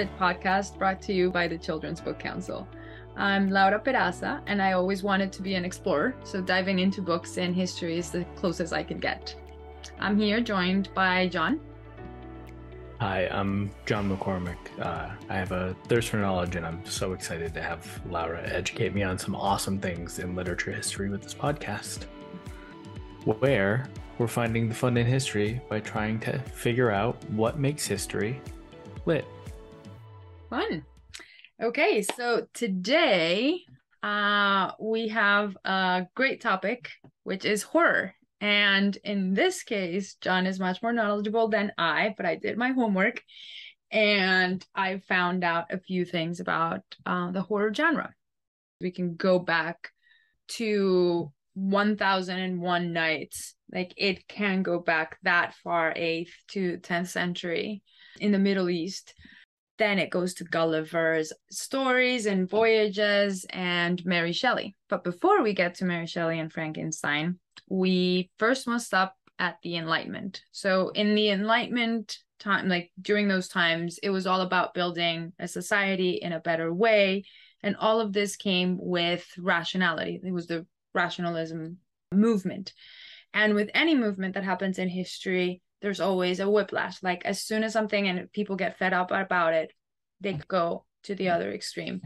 Lit podcast brought to you by the Children's Book Council. I'm Laura Peraza, and I always wanted to be an explorer, so diving into books and history is the closest I can get. I'm here joined by John. Hi, I'm John McCormick. Uh, I have a thirst for knowledge, and I'm so excited to have Laura educate me on some awesome things in literature history with this podcast, where we're finding the fun in history by trying to figure out what makes history lit. Fun. Okay, so today uh, we have a great topic, which is horror. And in this case, John is much more knowledgeable than I, but I did my homework and I found out a few things about uh, the horror genre. We can go back to 1001 Nights. Like it can go back that far, 8th to 10th century in the Middle East. Then it goes to Gulliver's stories and voyages and Mary Shelley. But before we get to Mary Shelley and Frankenstein, we first must stop at the Enlightenment. So in the Enlightenment time, like during those times, it was all about building a society in a better way. And all of this came with rationality. It was the rationalism movement. And with any movement that happens in history, there's always a whiplash. Like as soon as something and people get fed up about it, they go to the other extreme.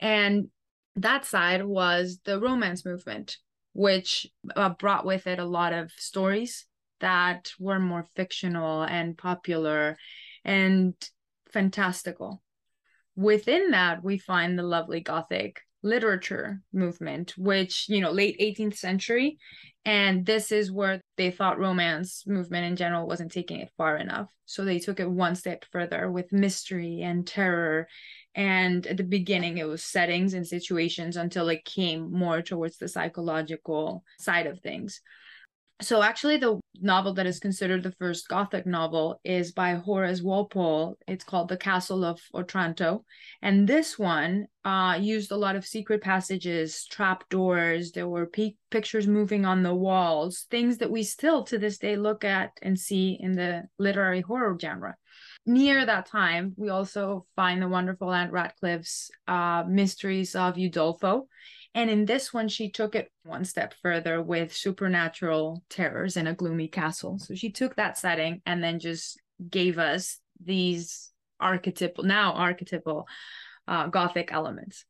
And that side was the romance movement, which uh, brought with it a lot of stories that were more fictional and popular and fantastical. Within that, we find the lovely Gothic literature movement, which, you know, late 18th century. And this is where they thought romance movement in general wasn't taking it far enough. So they took it one step further with mystery and terror. And at the beginning, it was settings and situations until it came more towards the psychological side of things. So actually, the novel that is considered the first Gothic novel is by Horace Walpole. It's called The Castle of Otranto, and this one uh, used a lot of secret passages, trap doors. There were p- pictures moving on the walls, things that we still to this day look at and see in the literary horror genre. Near that time, we also find the wonderful Ann Radcliffe's uh, Mysteries of Udolpho and in this one, she took it one step further with supernatural terrors in a gloomy castle. So she took that setting and then just gave us these archetypal, now archetypal uh, Gothic elements.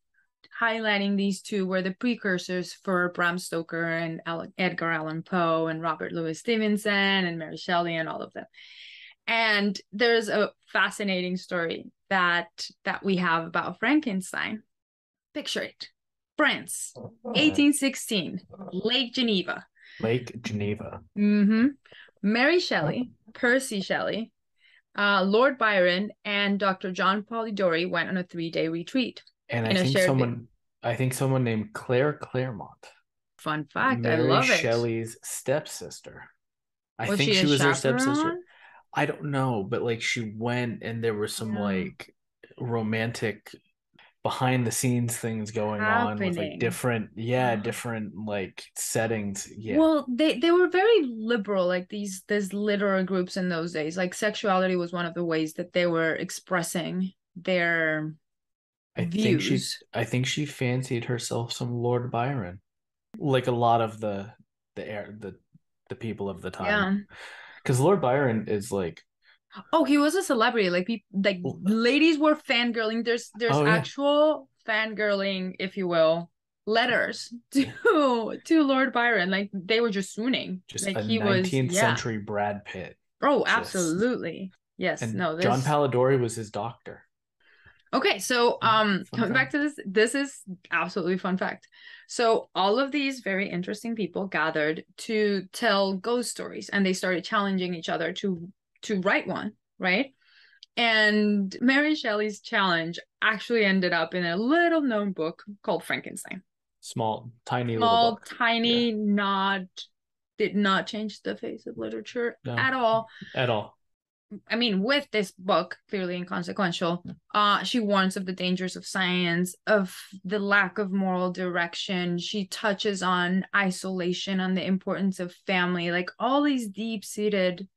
Highlighting these two were the precursors for Bram Stoker and Edgar Allan Poe and Robert Louis Stevenson and Mary Shelley and all of them. And there's a fascinating story that that we have about Frankenstein. Picture it France, 1816, Lake Geneva. Lake Geneva. Mm-hmm. Mary Shelley, Percy Shelley, uh, Lord Byron, and Dr. John Polidori went on a three-day retreat. And I think someone, I think someone named Claire Clairmont. Fun fact, Mary I love it. Shelley's stepsister. I was think she, she was her stepsister. I don't know, but like she went and there was some yeah. like romantic behind the scenes things going Happening. on with like different yeah different like settings yeah. Well they they were very liberal like these these literary groups in those days. Like sexuality was one of the ways that they were expressing their I views. think she I think she fancied herself some Lord Byron. Like a lot of the the air the the people of the time. Yeah. Because Lord Byron is like Oh, he was a celebrity. Like people, like ladies were fangirling. There's there's oh, yeah. actual fangirling, if you will, letters to to Lord Byron. Like they were just swooning. Just like a he 19th was, century yeah. Brad Pitt. Oh, just... absolutely. Yes. And no. This... John Polidori was his doctor. Okay, so um fun coming fact. back to this, this is absolutely fun fact. So all of these very interesting people gathered to tell ghost stories and they started challenging each other to to write one, right? And Mary Shelley's challenge actually ended up in a little known book called Frankenstein. Small, tiny Small, little book. tiny, yeah. not did not change the face of literature no, at all. At all. I mean, with this book, clearly inconsequential, uh, she warns of the dangers of science, of the lack of moral direction. She touches on isolation, on the importance of family, like all these deep seated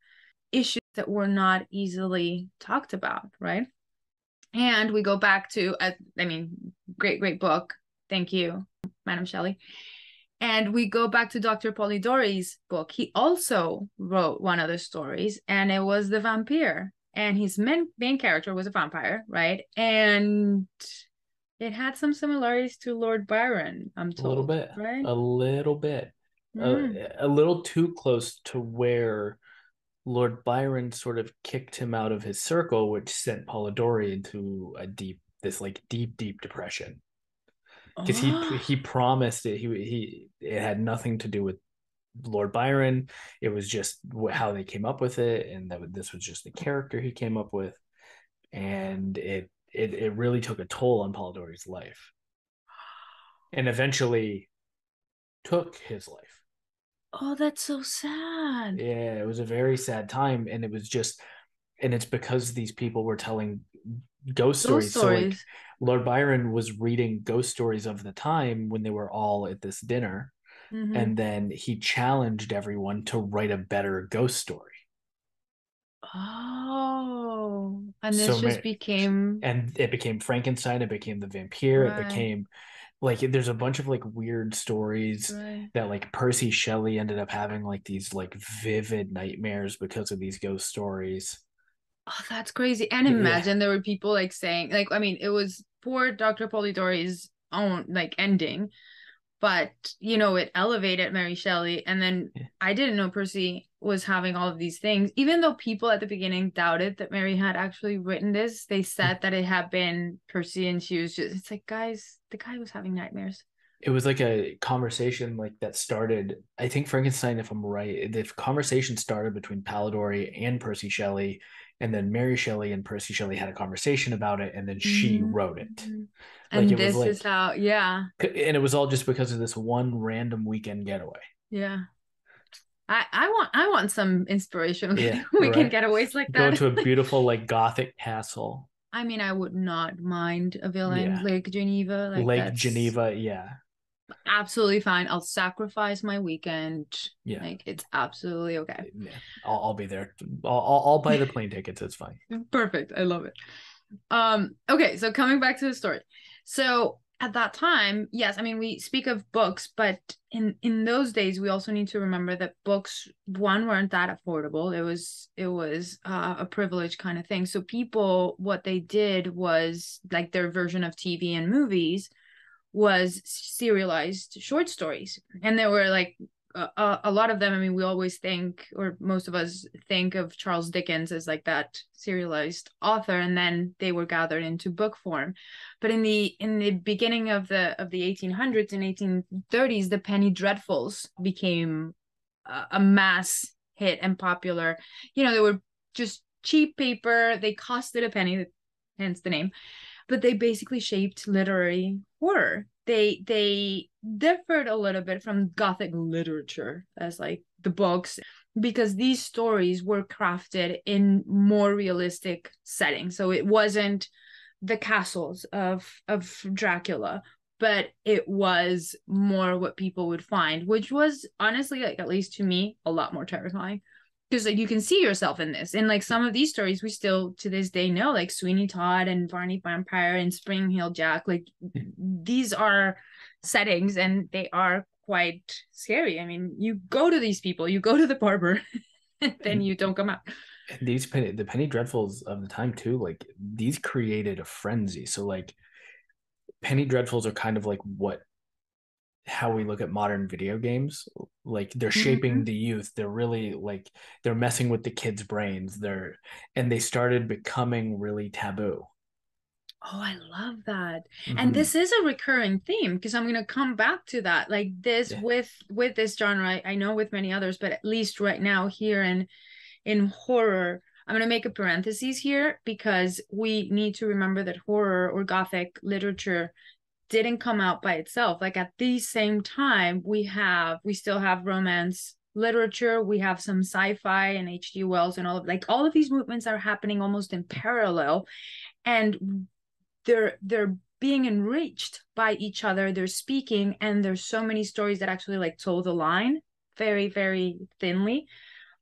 issues that were not easily talked about, right? And we go back to, uh, I mean, great, great book. Thank you, Madam Shelley. And we go back to Dr. Polidori's book. He also wrote one of the stories, and it was The Vampire. And his main, main character was a vampire, right? And it had some similarities to Lord Byron, I'm told. A little bit. Right? A little bit. Mm. A, a little too close to where Lord Byron sort of kicked him out of his circle, which sent Polidori into a deep, this like deep, deep depression. Because he he ah. promised it. He he it had nothing to do with Lord Byron. It was just how they came up with it, and that this was just the character he came up with, and it it it really took a toll on Polidori's life, and eventually took his life. Oh, that's so sad. Yeah, it was a very sad time, and it was just, and it's because these people were telling ghost Those stories. So like. Lord Byron was reading ghost stories of the time when they were all at this dinner, Mhm. and then he challenged everyone to write a better ghost story. Oh, and this So just ma- became And it became Frankenstein, it became the vampire, Right. it became like there's a bunch of like weird stories right. that like Percy Shelley ended up having like these like vivid nightmares because of these ghost stories. Oh, that's crazy. And Yeah. imagine there were people like saying, like, I mean, it was poor Dr. Polidori's own like ending, but you know, it elevated Mary Shelley. And then Yeah. I didn't know Percy was having all of these things, even though people at the beginning doubted that Mary had actually written this. They mm. said that it had been Percy, and she was just, it's like, guys, the guy was having nightmares. it was like a conversation like that started i think frankenstein if i'm right the conversation started between Polidori and percy shelley and then mary shelley and percy shelley had a conversation about it and then she mm-hmm. wrote it. Like, And it this is how, yeah. and it was all just because of this one random weekend getaway Yeah. I, I want I want some inspirational Yeah, weekend right. getaways like going that. to a beautiful like gothic castle I mean, I would not mind a villain Yeah. Lake Geneva. Like lake geneva yeah absolutely fine. I'll sacrifice my weekend. yeah, Like it's absolutely okay. yeah. I'll, I'll be there I'll, I'll, I'll buy the plane tickets it's fine Perfect. I love it. Um, okay, so coming back to the story. So at that time, yes, I mean we speak of books, but in in those days we also need to remember that books one weren't that affordable. It was it was uh, a privilege kind of thing. So people what they did was like their version of TV and movies was serialized short stories. And there were like a, a lot of them i mean we always think or most of us think of charles dickens as like that serialized author and then they were gathered into book form. But in the in the beginning of the of the 1800s and 1830s the penny dreadfuls became a, a mass hit and popular. You know they were just cheap paper. They costed a penny hence the name but they basically shaped literary horror. They they differed a little bit from gothic literature as like the books because these stories were crafted in more realistic settings. So it wasn't the castles of of dracula but it was more what people would find which was honestly like at least to me a lot more terrifying because like you can see yourself in this and like some of these stories we still to this day know like sweeney todd and varney vampire and spring-heeled jack like mm-hmm. these are settings and they are quite scary. I mean you go to these people you go to the barber and then you don't come out. And these penny the penny dreadfuls of the time too like these created a frenzy. So like penny dreadfuls are kind of like what how we look at modern video games like they're shaping Mhm. the youth they're really like they're messing with the kids brains they're and they started becoming really taboo oh i love that Mhm. and this is a recurring theme because i'm going to come back to that like this Yeah. with with this genre I, I know with many others but at least right now here in in horror i'm going to make a parenthesis here because we need to remember that horror or gothic literature didn't come out by itself. Like at the same time we have we still have romance literature we have some sci-fi and hg wells and all of like all of these movements are happening almost in parallel. And they're they're being enriched by each other they're speaking and there's so many stories that actually like toe the line very very thinly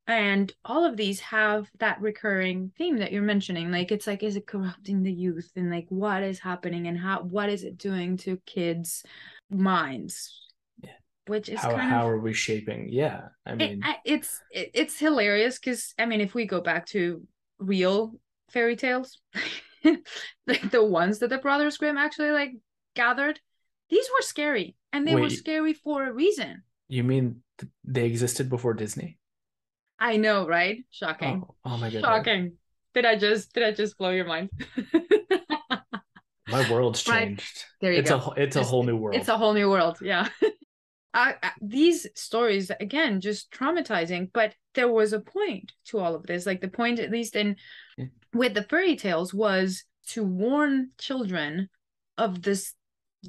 and all of these have that recurring theme that you're mentioning like it's like is it corrupting the youth and like what is happening and how what is it doing to kids minds Yeah. which is how kind how of are we shaping? Yeah, I mean, I- it's it, it's hilarious because i mean if we go back to real fairy tales like the ones that the brothers grimm actually like gathered these were scary and they were scary for a reason you mean th- they existed before Disney? I know right shocking Oh, oh my god. shocking did i just did i just blow your mind my world's Right. changed. there you It's go a it's a whole new world. It's a whole new world. Yeah. uh, uh, these stories, again, just traumatizing, but there was a point to all of this. Like the point, at least in Yeah. with the fairy tales, was to warn children of this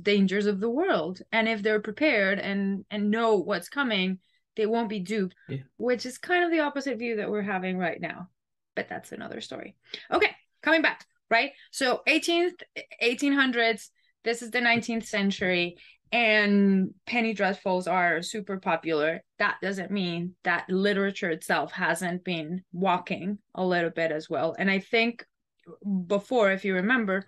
dangers of the world. And if they're prepared and and know what's coming, they won't be duped, Yeah. which is kind of the opposite view that we're having right now. But that's another story. Okay, coming back, right? So 18th, 1800s, this is the 19th century and penny dreadfuls are super popular that doesn't mean that literature itself hasn't been walking a little bit as well and i think before if you remember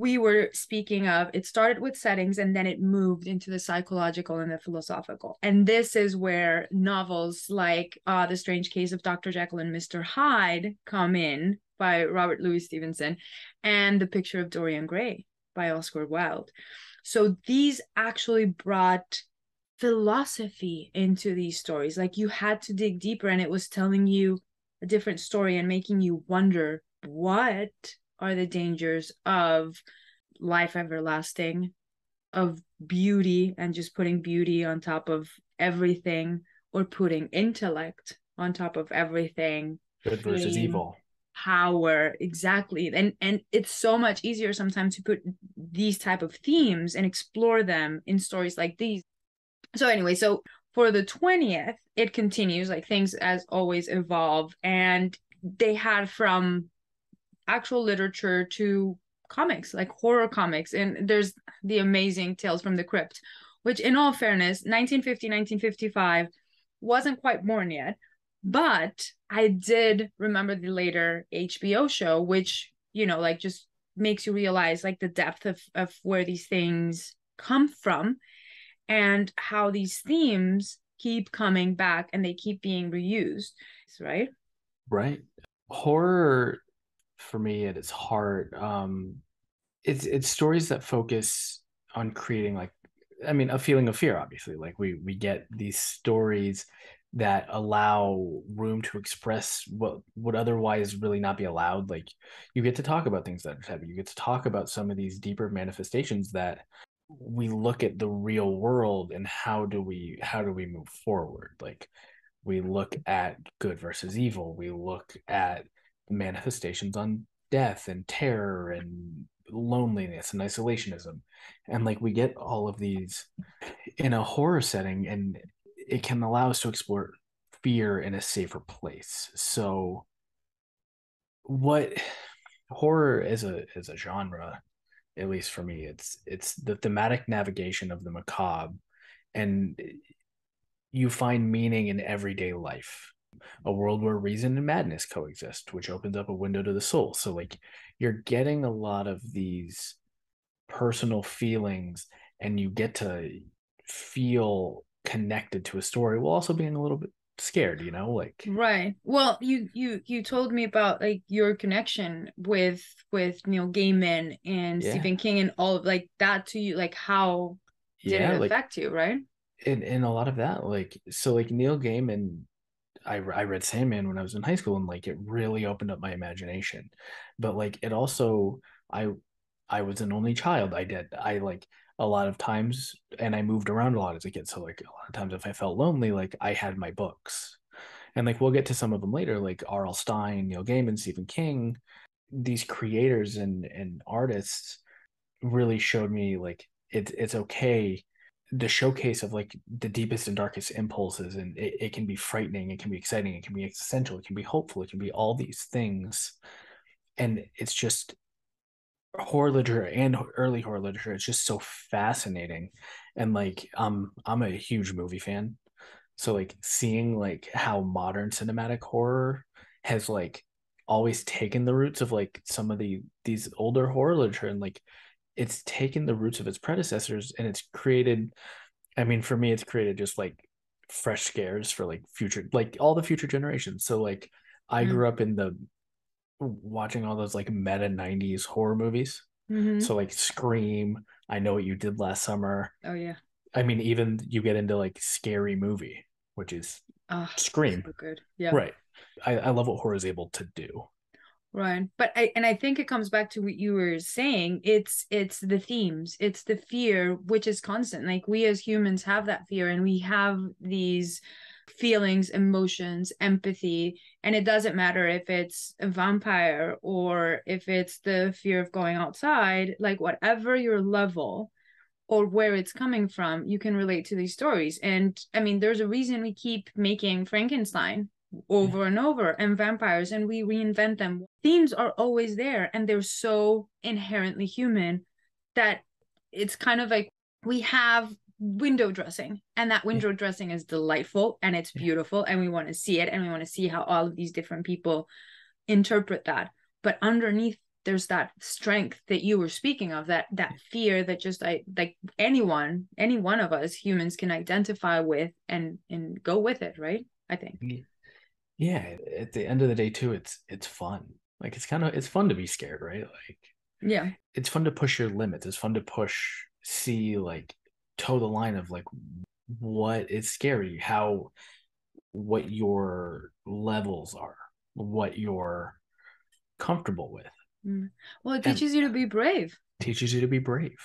we were speaking of it started with settings and then it moved into the psychological and the philosophical and this is where novels like uh the strange case of dr jekyll and mr hyde come in by robert louis stevenson and the picture of dorian gray by oscar wilde so these actually brought philosophy into these stories. Like you had to dig deeper and it was telling you a different story and making you wonder what are the dangers of life everlasting, of beauty and just putting beauty on top of everything or putting intellect on top of everything. Good versus evil. power exactly. And and it's so much easier sometimes to put these type of themes and explore them in stories like these. So anyway so for the 20th it continues like things as always evolve. And they had from actual literature to comics like horror comics and there's the amazing tales from the crypt which in all fairness 1950 1955 wasn't quite born yet but I did remember the later HBO show, which, you know, like just makes you realize like the depth of, of where these things come from and how these themes keep coming back and they keep being reused, right? Right. Horror for me at its heart, um, it's it's stories that focus on creating like I mean a feeling of fear, obviously. Like we we get these stories that allow room to express what would otherwise really not be allowed. Like you get to talk about things that are. You get to talk about some of these deeper manifestations that we look at the real world and how do we how do we move forward? Like we look at good versus evil. We look at manifestations on death and terror and loneliness and isolationism. And like we get all of these in a horror setting and it can allow us to explore fear in a safer place. So what horror is a as a genre, at least for me, it's it's the thematic navigation of the macabre and you find meaning in everyday life a world where reason and madness coexist which opens up a window to the soul so like you're getting a lot of these personal feelings and you get to feel connected to a story while also being a little bit scared you know like Right. Well, you you you told me about like your connection with with Neil Gaiman and Yeah. Stephen King and all of like that to you like how did yeah it like affect you, right? and and a lot of that like so like neil gaiman I, I read sandman when i was in high school and like it really opened up my imagination. But like it also i i was an only child. I did i like a lot of times and i moved around a lot as a kid. So like a lot of times if i felt lonely like i had my books. And like we'll get to some of them later like R.L. Stine neil gaiman stephen king. These creators and and artists really showed me like it's it's okay the showcase of like the deepest and darkest impulses and it, it can be frightening it can be exciting it can be existential it can be hopeful it can be all these things. And it's just horror literature and early horror literature it's just so fascinating. And like um i'm a huge movie fan. So like seeing like how modern cinematic horror has like always taken the roots of like some of the these older horror literature and like it's taken the roots of its predecessors and it's created I mean for me it's created just like fresh scares for like future like all the future generations. So like I Mm. grew up in the watching all those like meta 90s horror movies. Mhm. So like Scream, I know what you did last summer. Oh yeah. I mean, even you get into like scary movie, which is Ah, Scream. so good. Yeah. right. I, I love what horror is able to do. Right. But I and I think it comes back to what you were saying. It's it's the themes. It's the fear which is constant. Like we as humans have that fear and we have these feelings, emotions, empathy, and it doesn't matter if it's a vampire or if it's the fear of going outside, like whatever your level or where it's coming from, you can relate to these stories. And I mean, there's a reason we keep making Frankenstein over and over and vampires and we reinvent them. Themes are always there and they're so inherently human that it's kind of like we have window dressing and that window dressing is delightful and it's Yeah. beautiful and we want to see it and we want to see how all of these different people interpret that. But underneath there's that strength that you were speaking of that that fear that just i like anyone any one of us humans can identify with and and go with it right? I think Yeah. At the end of the day, too, it's it's fun. Like it's kind of it's fun to be scared, right? Like yeah it's fun to push your limits. It's fun to push, see like toe the line of like what is scary, how what your levels are, what you're comfortable with. Mm. well it And- teaches you to be brave teaches you to be brave.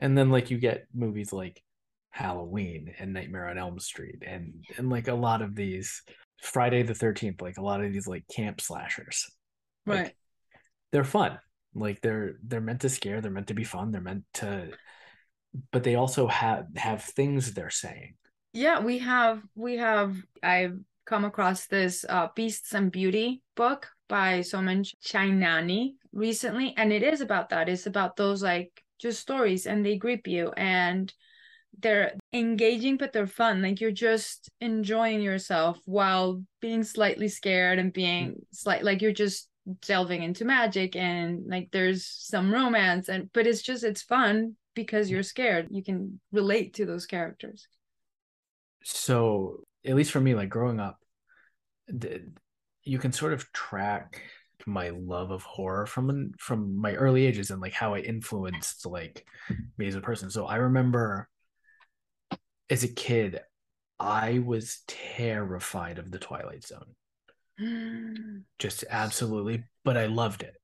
And then like you get movies like Halloween and Nightmare on Elm Street and and like a lot of these Friday the 13th, like a lot of these like camp slashers. Like, right They're fun. Like they're they're meant to scare, they're meant to be fun, they're meant to but they also have have things they're saying. yeah we have we have i've come across this uh beasts and beauty book by soman chainani recently and it is about that it's about those like just stories and they grip you and they're engaging but they're fun. Like you're just enjoying yourself while being slightly scared and being slight like you're just delving into magic and like there's some romance and but it's just it's fun because you're scared. You can relate to those characters. So, at least for me like growing up you can sort of track my love of horror from from my early ages and like how it influenced like me as a person. So I remember as a kid, I was terrified of the Twilight Zone. Just absolutely, but I loved it.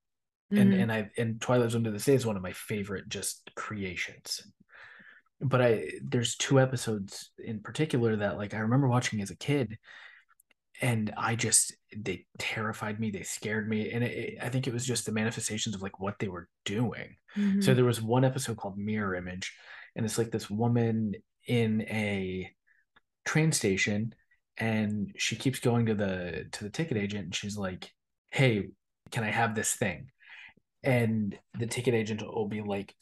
And Mhm. and I and Twilight Zone to this day is one of my favorite just creations. But I there's two episodes in particular that like I remember watching as a kid and I just they terrified me, they scared me, and it, it- I think it was just the manifestations of like what they were doing. Mhm. So there was one episode called Mirror Image, and it's like this woman in a train station, and she keeps going to the to the ticket agent, and she's like, "Hey, can I have this thing?" And the ticket agent will be like,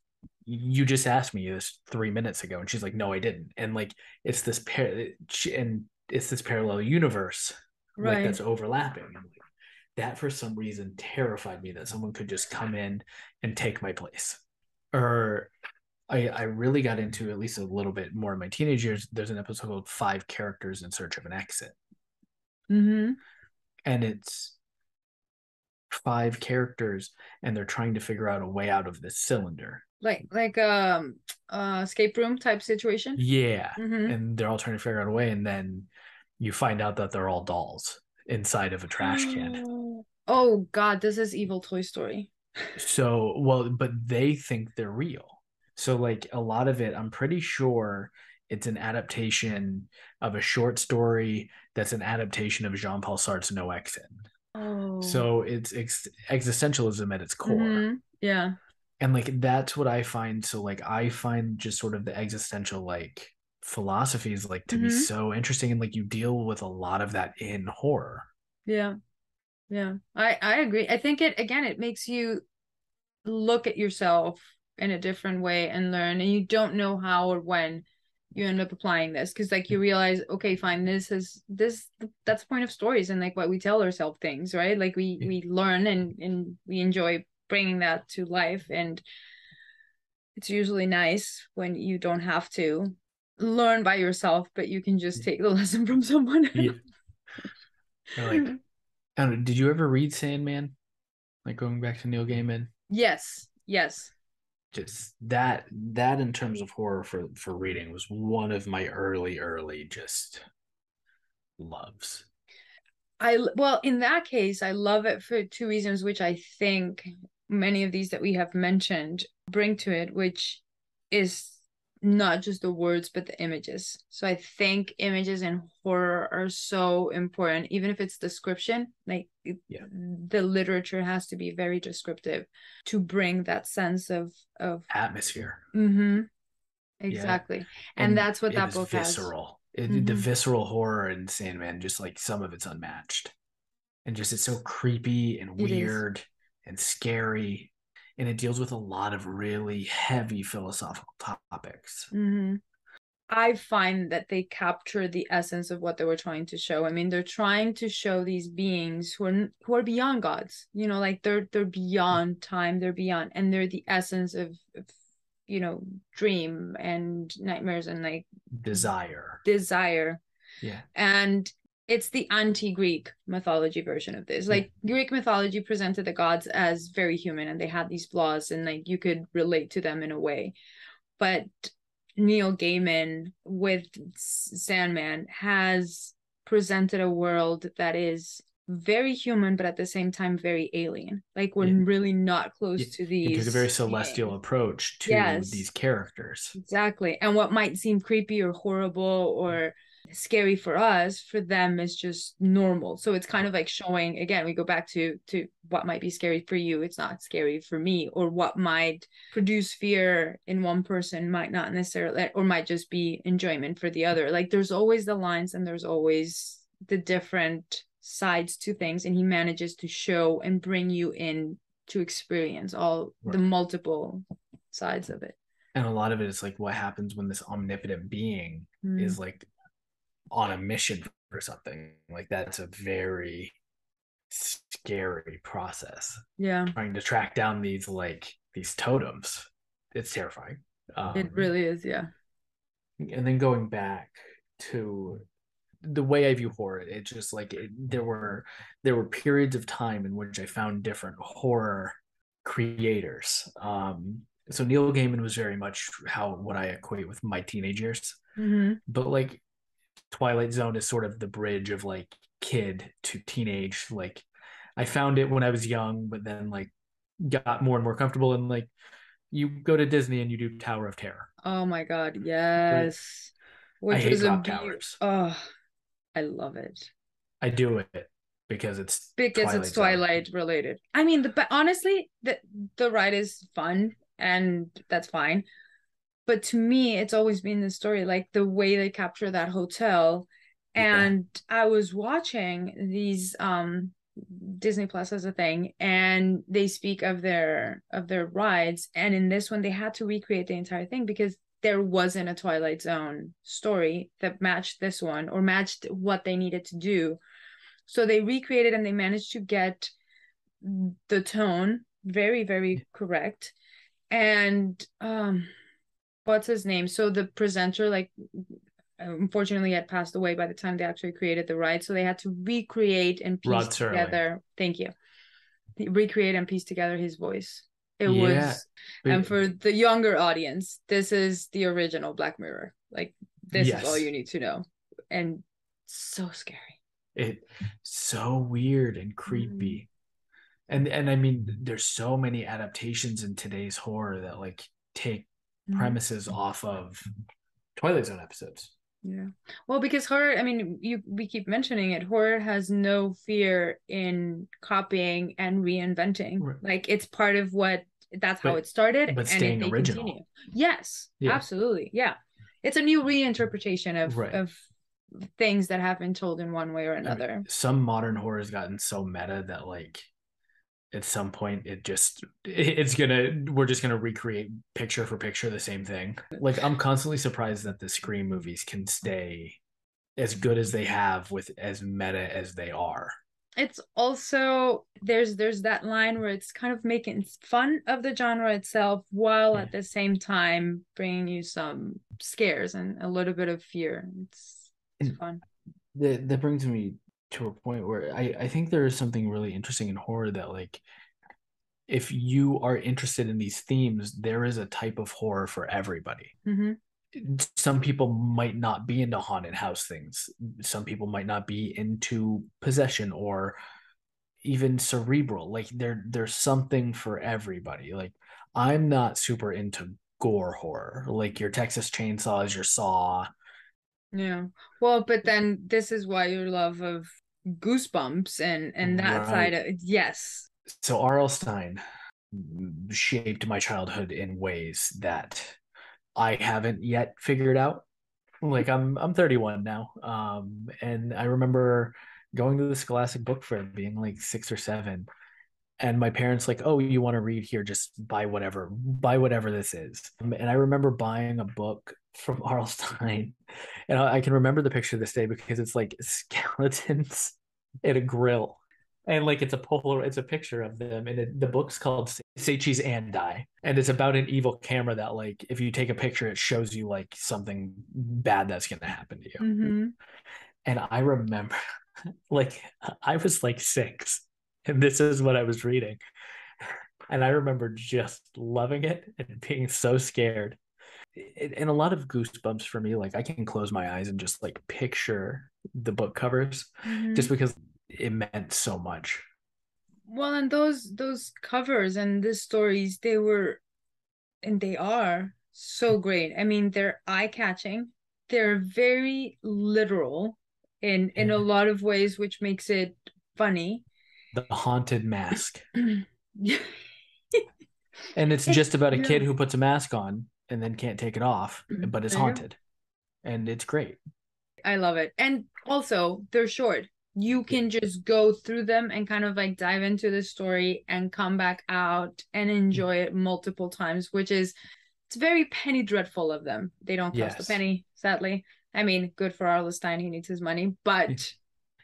"You just asked me this three minutes ago," and she's like, "No, I didn't." And like it's this pair, and it's this parallel universe like right that's overlapping. And like, that for some reason terrified me that someone could just come in and take my place. Or I I really got into at least a little bit more in my teenage years. There's an episode called Five Characters in Search of an Exit. hmm And it's five characters and they're trying to figure out a way out of this cylinder. like like um uh escape room type situation Yeah. Mhm. And they're all trying to figure out a way. And then you find out that they're all dolls inside of a trash can. oh god this is evil toy story So, well, but they think they're real. So, like a lot of it, I'm pretty sure it's an adaptation of a short story that's an adaptation of Jean Paul Sartre's No Exit. oh So, it's ex- existentialism at its core. Mhm. yeah And like that's what I find. So, like, I find just sort of the existential, like, philosophies, like, to be Mhm. so interesting. And like, you deal with a lot of that in horror. Yeah. Yeah. I I agree. I think it again it makes you look at yourself in a different way and learn and you don't know how or when you end up applying this because like you realize okay fine this is this that's the point of stories and like what we tell ourselves things right like we we learn and and we enjoy bringing that to life and it's usually nice when you don't have to learn by yourself but you can just take the lesson from someone else. Yeah. Like, I don't know, did you ever read Sandman? Like going back to Neil Gaiman? yes yes Just that that in terms of horror for for reading was one of my early early just loves. i well, in that case, I love it for two reasons, which I think many of these that we have mentioned bring to it, which is not just the words but the images. So I think images in horror are so important, even if it's description. Like Yeah. the literature has to be very descriptive to bring that sense of of Atmosphere. mm-hmm, exactly, and, that's what that book has. visceral. It, The visceral horror in Sandman, just like some of it's unmatched, and just it's so creepy and weird and scary, and it deals with a lot of really heavy philosophical topics. hmm I find that they capture the essence of what they were trying to show. I mean, they're trying to show these beings who are who are beyond gods. You know, like they're they're beyond time. They're beyond, and they're the essence of, of you know, dream and nightmares and like Desire, desire. yeah, And it's the anti-Greek mythology version of this. Like Greek mythology presented the gods as very human, and they had these flaws, and like you could relate to them in a way. But Neil Gaiman with Sandman has presented a world that is very human, but at the same time very alien. Like we're Yeah. really not close Yeah, to he these. took a very celestial approach to Yes. these characters. Exactly. And what might seem creepy or horrible or scary for us, for them is just normal. So it's kind of like showing again, we go back to to what might be scary for you. It's not scary for me, or what might produce fear in one person might not necessarily or might just be enjoyment for the other. Like there's always the lines and there's always the different sides to things, and he manages to show and bring you in to experience all the multiple sides of it. And a lot of it is like what happens when this omnipotent being Mm. is like on a mission for something. Like that's a very scary process. Yeah, Trying to track down these like these totems. It's terrifying. Um, it really is. Yeah. and then going back to the way I view horror, it's just like it, there were there were periods of time in which I found different horror creators. Um, so Neil Gaiman was very much how what I equate with my teenage years, hmm but like Twilight Zone is sort of the bridge of like kid to teenage. Like I found it when I was young, but then like got more and more comfortable and like you go to Disney and you do Tower of Terror. Oh my God. Yes. Which hate is a drop beau- towers. Oh, I love it I do it because it's because it's Zone. Twilight related. I mean, the but honestly, the the ride is fun and that's fine. But to me, it's always been the story, like the way they capture that hotel. Yeah. And I was watching these um Disney Plus as a thing, and they speak of their of their rides. And in this one, they had to recreate the entire thing because there wasn't a Twilight Zone story that matched this one or matched what they needed to do. So they recreated and they managed to get the tone very, very correct. And um what's his name? So the presenter, like unfortunately had passed away by the time they actually created the ride. So they had to recreate and piece Rod Serling. together. Thank you. Recreate and piece together his voice. It Yeah. was But- and for the younger audience, this is the original Black Mirror. Like this is all you need to know. And so scary. it so weird and creepy mm-hmm. and and i mean there's so many adaptations in today's horror that like take. Mm-hmm. premises off of twilight zone episodes Yeah. Well, because horror, I mean, you we keep mentioning it, horror has no fear in copying and reinventing. Right. Like it's part of what that's how it started but and staying original. continue. Yes, Yeah. absolutely. Yeah. It's a new reinterpretation of Right. of things that have been told in one way or I mean, another. some modern horror has gotten so meta that like at some point it just it's gonna we're just gonna recreate picture for picture the same thing. Like i'm constantly surprised that the scream movies can stay as good as they have with as meta as they are. It's also there's there's that line where it's kind of making fun of the genre itself while Yeah. at the same time bringing you some scares and a little bit of fear. It's it's fun. that that brings me to a point where I, I think there is something really interesting in horror that like if you are interested in these themes, there is a type of horror for everybody. hmm Some people might not be into haunted house things. Some people might not be into possession or even cerebral. Like there there's something for everybody. Like I'm not super into gore horror. Like your Texas chainsaws, your saw, yeah well but then this is why your love of goosebumps and and that side of yes so R.L. Stine shaped my childhood in ways that I haven't yet figured out. Like I'm I'm 31 now. Um and I remember going to the Scholastic Book Fair being like 6 or 7 and my parents like, "Oh, you want to read here just buy whatever. Buy whatever this is." And I remember buying a book from R.L. Stine. And I, I can remember the picture this day because it's like skeletons in a grill. And like it's a polar it's a picture of them and it, the book's called Say Cheese and Die," and it's about an evil camera that like if you take a picture it shows you like something bad that's going to happen to you. Hmm and I remember like I was like 6 and this is what I was reading. And I remember just loving it and being so scared and a lot of goosebumps for me like I can close my eyes and just like picture the book covers Mm-hmm. just because it meant so much. Well and those those covers and the stories they were and they are so great. I mean they're eye-catching. They're very literal in in a lot of ways which makes it funny. The haunted mask. And it's It- just about a kid who puts a mask on and then can't take it off but it's you haunted and it's great I love it. And also, they're short. You can just go through them and kind of like dive into the story and come back out and enjoy it multiple times, which is it's very penny dreadful of them. They don't cost Yes. a penny, sadly. I mean, good for R.L. Stine, he needs his money, but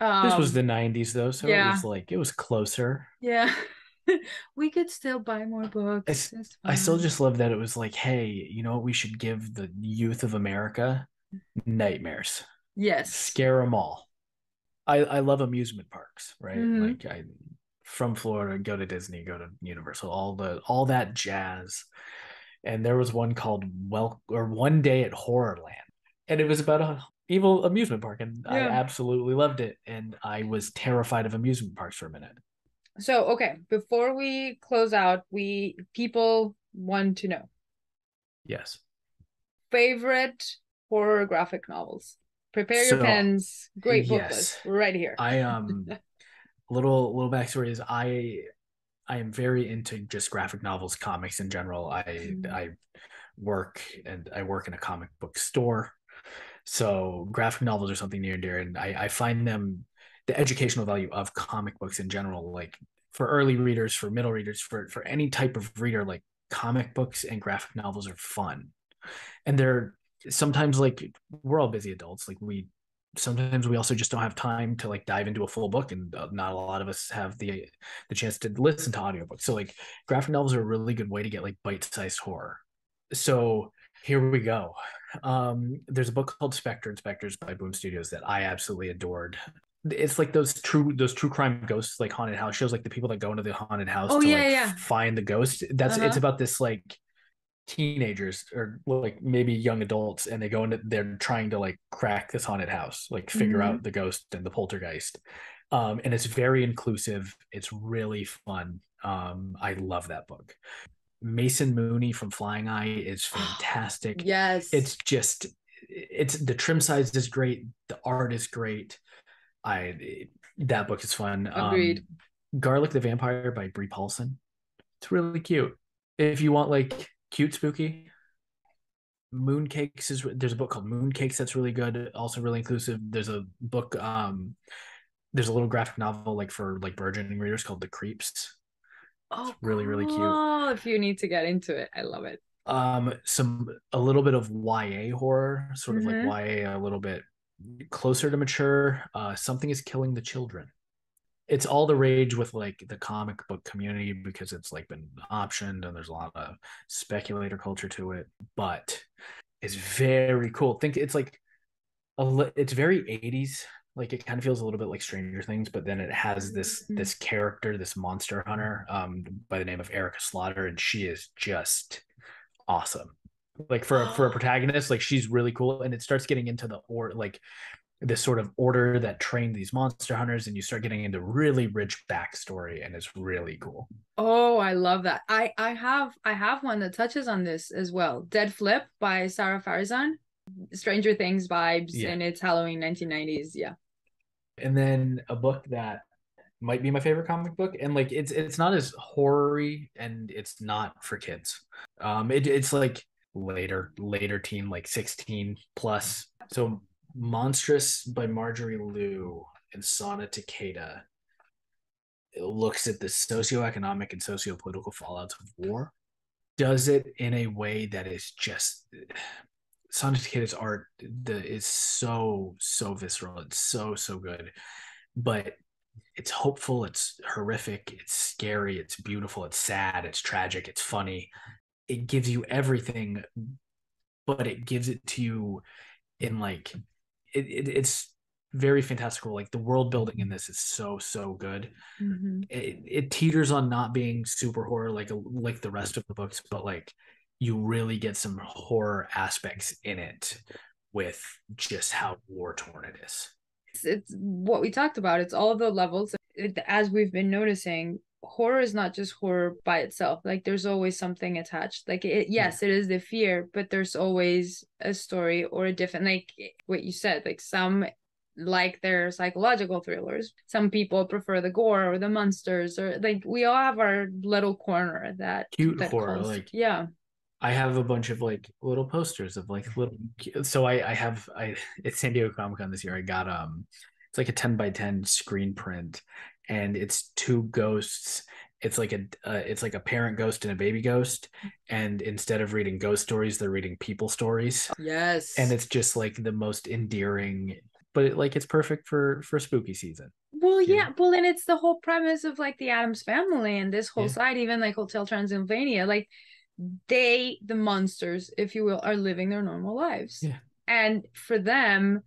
um, this was the 90s though so it was like it was closer yeah. we could still buy more books. It's i still just love that it was like hey you know what we should give the youth of america? Nightmares. Yes. scare them all. I i love amusement parks right? Mhm. like i from florida go to disney go to universal all the all that jazz. And there was one called well or one day at horrorland. And it was about a evil amusement park and i absolutely loved it. And i was terrified of amusement parks for a minute So okay, before we close out, we people want to know yes favorite horror graphic novels. Prepare your So, pens. Great book yes. list right here. i um little little backstory is i i am very into just graphic novels comics in general i Mhm. i work and i work in a comic book store so graphic novels are something near and dear and i i find them the educational value of comic books in general like for early readers for middle readers for for any type of reader like comic books and graphic novels are fun. And they're sometimes like we're all busy adults like we sometimes we also just don't have time to like dive into a full book and uh, not a lot of us have the the chance to listen to audiobooks. So like graphic novels are a really good way to get like bite-sized horror. So here we go. Um there's a book called spectre inspectors by boom studios that i absolutely adored it's like those true those true crime ghosts like haunted house shows like the people that go into the haunted house Oh, to yeah, like yeah. find the ghost that's Uh-huh. it's about this like teenagers or like maybe young adults and they go into they're trying to like crack this haunted house like figure Mhm. out the ghost and the poltergeist um and it's very inclusive it's really fun um i love that book mason mooney from flying eye is fantastic Yes. it's just it's the trim size is great the art is great i that book is fun Agreed. um, garlic the vampire by bree paulsen it's really cute if you want like cute spooky mooncakes is there's a book called mooncakes that's really good also really inclusive there's a book um there's a little graphic novel like for like burgeoning readers called the creeps Oh, really, really cute. Oh, if you need to get into it, I love it. Um, some a little bit of YA horror, sort of Mhm. like YA, a little bit closer to mature. Uh, something is killing the children. It's all the rage with like the comic book community because it's like been optioned and there's a lot of speculator culture to it, but it's very cool. Think it's like a it's very 80s. Like it kind of feels a little bit like Stranger Things, but then it has this Mhm. this character, this monster hunter, um, by the name of Erica Slaughter, and she is just awesome. Like for a, for a protagonist, like she's really cool, and it starts getting into the or like this sort of order that trained these monster hunters, and you start getting into really rich backstory, and it's really cool. Oh, I love that. I I have I have one that touches on this as well. Dead Flip by Sara Farizan. Stranger Things vibes Yeah. and it's Halloween 1990s. Yeah. And then a book that might be my favorite comic book, and like it's it's not as horror-y and it's not for kids. Um, it, it's like later later teen, like sixteen plus. Mm-hmm. So Monstress by Marjorie Liu and Sana Takeda it looks at the socioeconomic and sociopolitical fallouts of war. Does it in a way that is just Sana Takeda's art the, is so so visceral. It's so so good, but it's hopeful. It's horrific. It's scary. It's beautiful. It's sad. It's tragic. It's funny. It gives you everything, but it gives it to you in like it, it it's very fantastical. Like the world building in this is so so good. Mhm. It, it teeters on not being super horror like like the rest of the books, but like you really get some horror aspects in it with just how war torn it is. It's, it's what we talked about. It's all the levels. It, as we've been noticing, horror is not just horror by itself. Like there's always something attached. Like it, yes, it is the fear, but there's always a story or a different. Like what you said. Like some like their psychological thrillers. Some people prefer the gore or the monsters, or like we all have our little corner that Cute that horror, calls- like- yeah. I have a bunch of like little posters of like little. So I I have I at San Diego Comic Con this year I got um it's like a ten by ten screen print, and it's two ghosts. It's like a uh, it's like a parent ghost and a baby ghost, and instead of reading ghost stories, they're reading people stories, Yes. and it's just like the most endearing. But it, like it's perfect for for spooky season. Well, yeah, know? well, and it's the whole premise of like the Addams family and this whole Yeah. side, even like Hotel Transylvania, like they, the monsters, if you will, are living their normal lives. Yeah. And for them,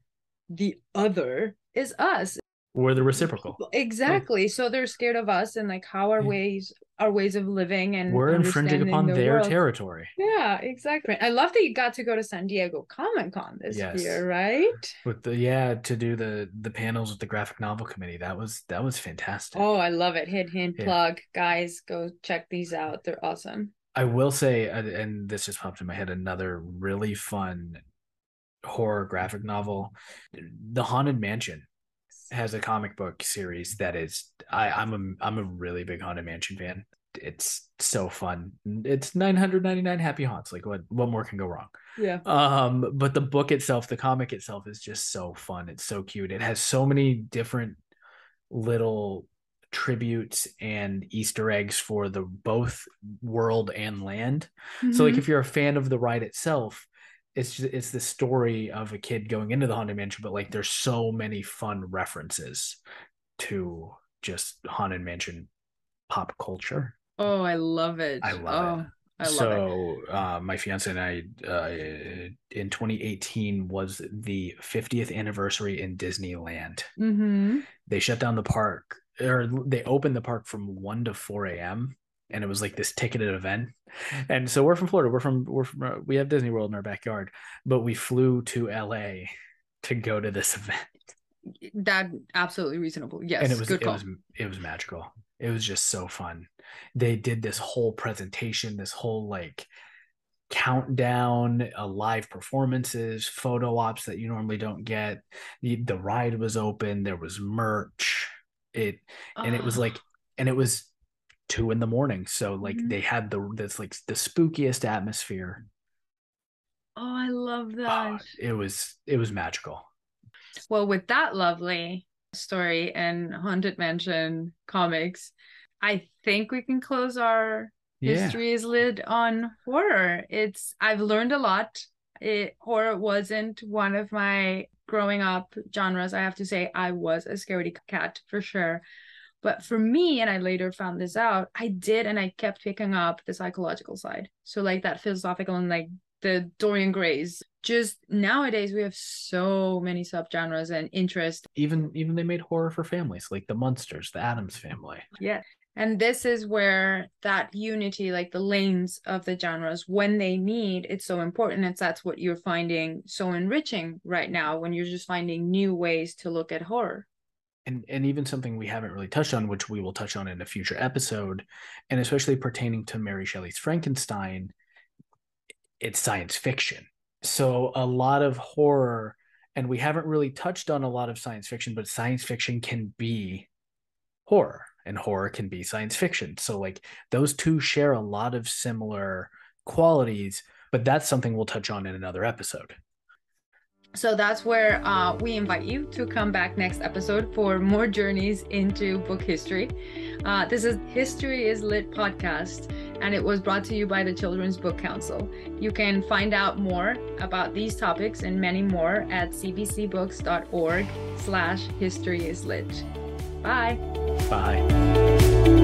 the other is us. We're the reciprocal. Exactly. So they're scared of us and like how our Yeah. ways, our ways of living and We're infringing upon the their world. territory. Yeah, exactly. I love that you got to go to San Diego Comic Con this Yes. year, right? with the yeah to do the the panels with the graphic novel committee that was that was fantastic Oh, I love it. Hint, hint, Yeah. plug. Guys, go check these out. They're awesome. i will say uh, and this just popped in my head another really fun horror graphic novel the haunted mansion has a comic book series that is i i'm a i'm a really big haunted mansion fan. It's so fun. It's 999 happy haunts. Like what what more can go wrong? Yeah. um but the book itself the comic itself is just so fun. It's so cute. It has so many different little tributes and easter eggs for the both world and land. So like Mhm. if you're a fan of the ride itself it's just, it's the story of a kid going into the haunted mansion but like there's so many fun references to just haunted mansion pop culture Oh, I love it. I love oh, it. I love it. so uh, my fiance and I uh, in 2018 was the 50th anniversary in Disneyland. Mm-hmm. They shut down the park or they opened the park from 1 to 4 a.m. and it was like this ticketed event. And so we're from Florida. We're from we're from uh, we have Disney World in our backyard, but we flew to LA to go to this event. That absolutely reasonable. Yes, and it was good it call. was it was magical. It was just so fun. They did this whole presentation, this whole like countdown, uh, live performances, photo ops that you normally don't get. The, the ride was open. There was merch. It and it was Oh, like and it was two in the morning. So like Mhm. they had the this like the spookiest atmosphere. oh, I love Oh, that. it was it was magical. Well, with that lovely story and Haunted Mansion comics, I think we can close our yeah. history is lit on horror. It's I've learned a lot. It horror wasn't one of my growing up genres. I have to say I was a scaredy cat for sure. But for me, and I later found this out, I did and I kept picking up the psychological side. So like that philosophical and like the Dorian Grays. Just nowadays we have so many subgenres and interest. Even even they made horror for families, like the Munsters, the Addams family. Yeah. And this is where that unity, like the lanes of the genres, when they meet, it's so important. It's that's what you're finding so enriching right now when you're just finding new ways to look at horror and and even something we haven't really touched on, which we will touch on in a future episode, and especially pertaining to Mary Shelley's Frankenstein, it's science fiction. So a lot of horror, and we haven't really touched on a lot of science fiction, but science fiction can be horror, and horror can be science fiction. So like those two share a lot of similar qualities, but that's something we'll touch on in another episode. So that's where uh, we invite you to come back next episode for more journeys into book history. Uh, this is History is Lit podcast, and it was brought to you by the Children's Book Council. You can find out more about these topics and many more at cbcbooks.org slash history is lit. Bye. Bye.